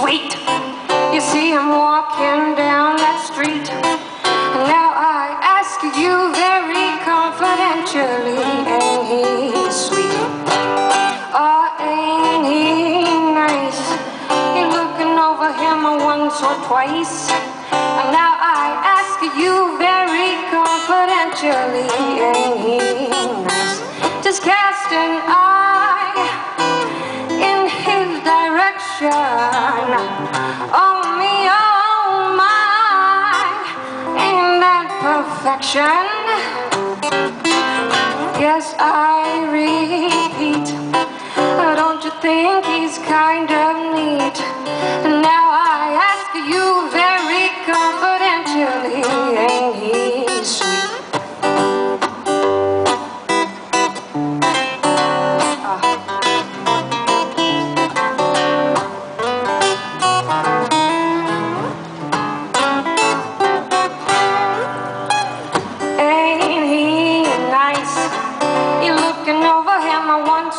sweet. You see him walking down that street. And now I ask you very confidentially, ain't he sweet? Oh, ain't he nice? You're looking over him once or twice. And now I ask you very confidentially, ain't he nice? Just casting eyes. Direction. Oh me, oh my, ain't that perfection? Yes, I repeat,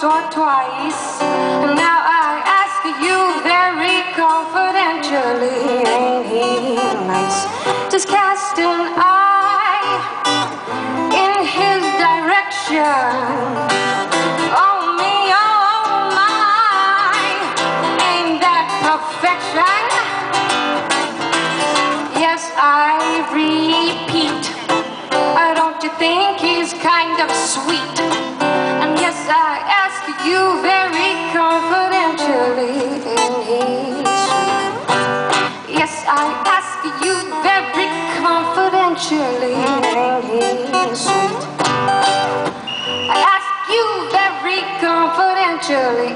once or twice. Now I ask you very confidentially, ain't he nice? Just cast an eye in his direction. Oh me, oh my, ain't that perfection? Yes, I repeat. Uh, don't you think he's kind of sweet? You very confidentially, he sweet? Yes, I ask you very confidentially, ain't he sweet? I ask you very confidentially,